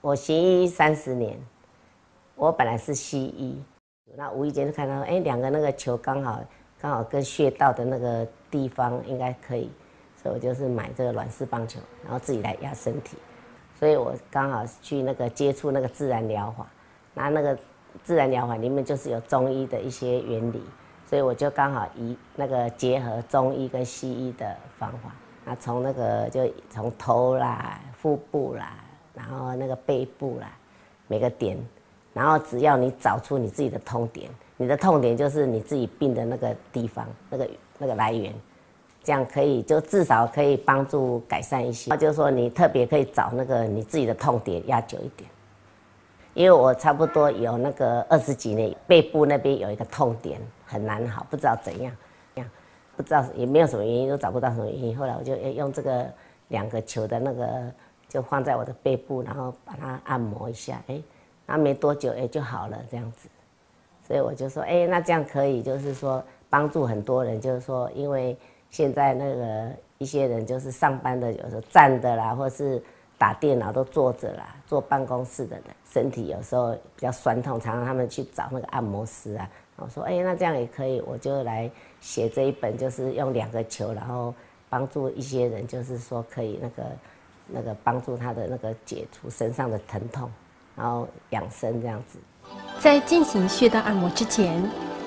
我行医三十年，我本来是西医，那无意间就看到，哎，两个那个球刚好刚好跟穴道的那个地方应该可以，所以我就是买这个软式棒球，然后自己来压身体。所以我刚好去那个接触那个自然疗法，那那个自然疗法里面就是有中医的一些原理，所以我就刚好以那个结合中医跟西医的方法，那从那个就从头啦、腹部啦，然后那个背部啦，每个点，然后只要你找出你自己的痛点，你的痛点就是你自己病的那个地方，那个那个来源。这样可以，就至少可以帮助改善一些。就是说，你特别可以找那个你自己的痛点压久一点。因为我差不多有那个二十几年，背部那边有一个痛点很难好，不知道怎样，样不知道也没有什么原因，都找不到什么原因。后来我就用这个两个球的那个，就放在我的背部，然后把它按摩一下，哎，那没多久，哎就好了这样子。所以我就说，哎，那这样可以，就是说帮助很多人，就是说因为。现在那个一些人就是上班的，有时候站的啦，或是打电脑都坐着啦，坐办公室的人，身体有时候比较酸痛，常常他们去找那个按摩师啊。我说，哎，那这样也可以，我就来写这一本，就是用两个球，然后帮助一些人，就是说可以那个那个帮助他的那个解除身上的疼痛，然后养生这样子。在进行穴道按摩之前，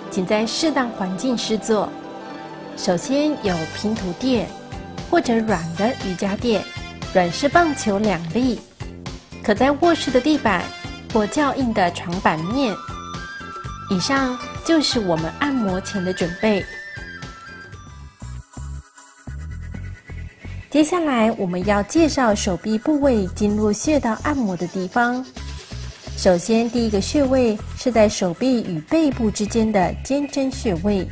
请在适当环境施做。首先有拼图垫，或者软的瑜伽垫，软式棒球两粒，可在卧室的地板或较硬的床板面。以上就是我们按摩前的准备。接下来我们要介绍手臂部位经络穴道按摩的地方。首先，第一个穴位是在手臂与背部之间的肩胗穴位。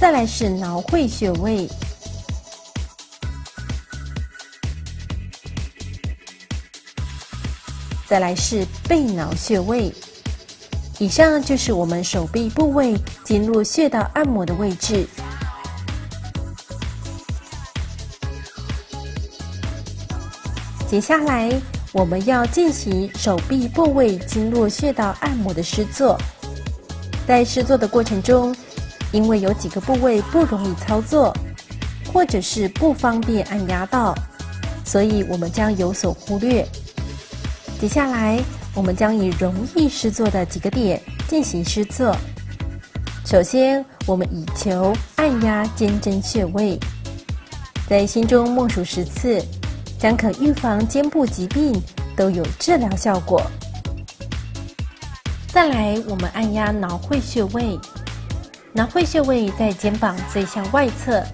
再来是挠会穴位，再来是背挠穴位。以上就是我们手臂部位经络穴道按摩的位置。接下来我们要进行手臂部位经络穴道按摩的施作，在施作的过程中。因为有几个部位不容易操作，或者是不方便按压到，所以我们将有所忽略。接下来，我们将以容易施作的几个点进行施作。首先，我们以球按压肩贞穴位，在心中默数十次，将可预防肩部疾病，都有治疗效果。再来，我们按压挠会穴位。挠会穴位在肩膀最向外侧，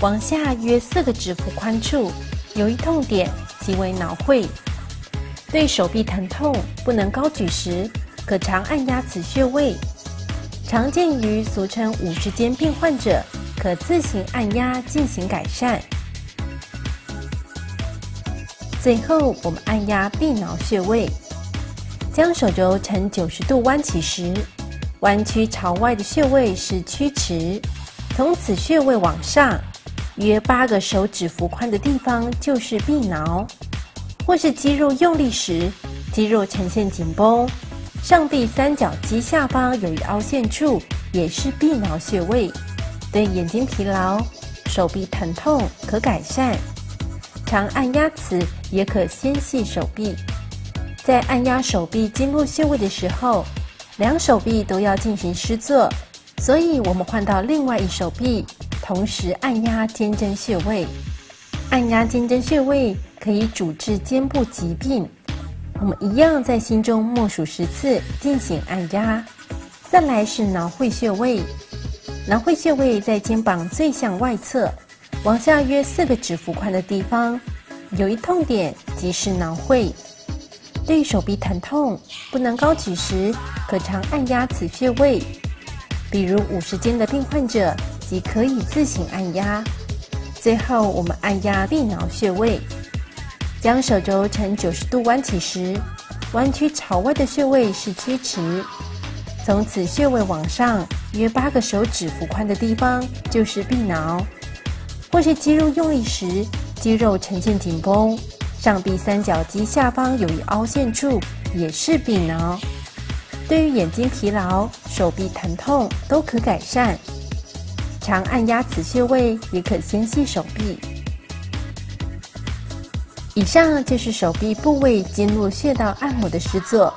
往下约四个指腹宽处，有一痛点即为挠会。对手臂疼痛不能高举时，可常按压此穴位。常见于俗称五指肩病患者，可自行按压进行改善。最后，我们按压臂挠穴位，将手肘呈九十度弯起时。弯曲朝外的穴位是曲池，从此穴位往上约八个手指幅宽的地方就是臂挠，或是肌肉用力时，肌肉呈现紧绷，上臂三角肌下方有一凹陷处也是臂挠穴位。对眼睛疲劳、手臂疼痛可改善，常按压此也可纤细手臂。在按压手臂经络穴位的时候。两手臂都要进行施作，所以我们换到另外一手臂，同时按压肩贞穴位。按压肩贞穴位可以主治肩部疾病。我们一样在心中默数十次进行按压。再来是挠会穴位，挠会穴位在肩膀最向外侧，往下约四个指腹宽的地方，有一痛点即是脑会。对手臂疼痛不能高举时，可常按压此穴位。比如五十肩的病患者，即可以自行按压。最后，我们按压臂挠穴位，将手肘呈九十度弯起时，弯曲朝外的穴位是曲池，从此穴位往上约八个手指幅宽的地方就是臂挠，或是肌肉用力时，肌肉呈现紧绷。上臂三角肌下方有一凹陷处，也是臂挠。对于眼睛疲劳、手臂疼痛都可改善。常按压此穴位，也可纤细手臂。以上就是手臂部位经络穴道按摩的实作。